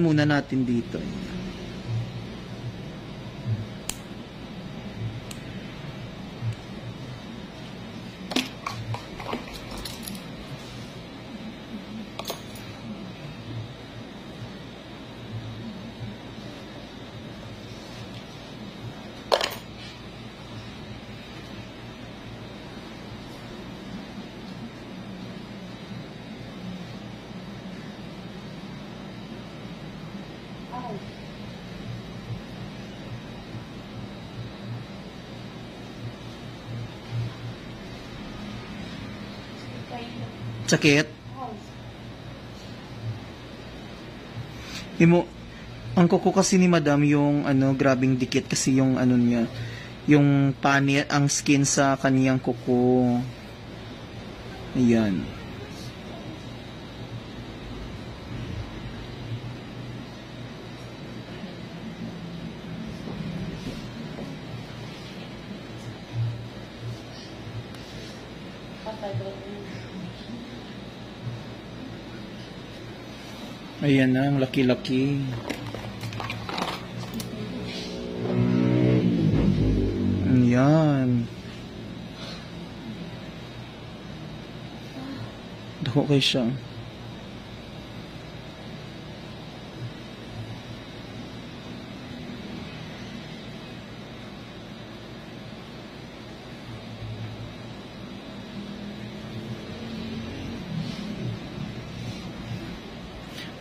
muna natin dito. Sakit? Imo, ang kuko kasi ni madam yung ano, grabing dikit kasi yung ano niya, yung panit, ang skin sa kaniyang kuko. Ayan. Ayan na, ang laki-laki. Ayan. Dako kay siya.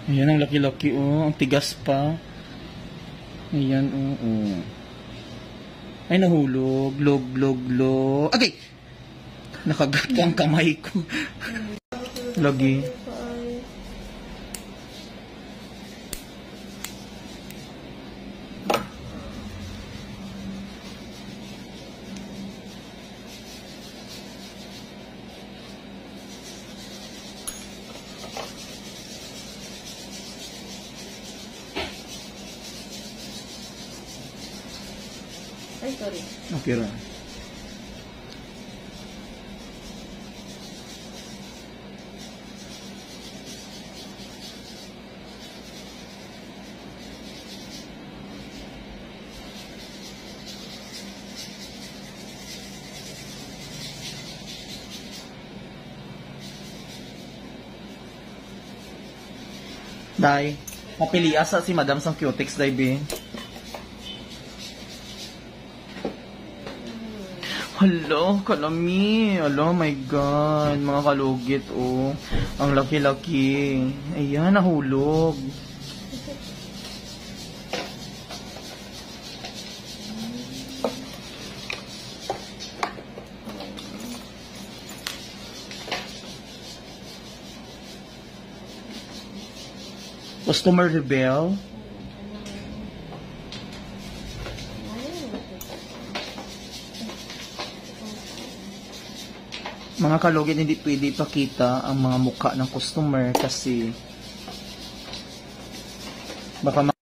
Ayan, ang laki-laki, oh. Ang tigas pa. Ayan, oo. Oh, Ay, nahulog. Log, log, log. Okay! Nakagat ang kamay ko. Lagi. Ay, sorry. Okay ra. Dai, mapili asa si Madam sang cutex dai be. Hello, kalami. Hello, my God. Mga kalugit, oh. Ang laki-laki. Ayan, nahulog. Customer rebel. Mga kalugit hindi pwede ipakita ang mga mukha ng customer kasi baka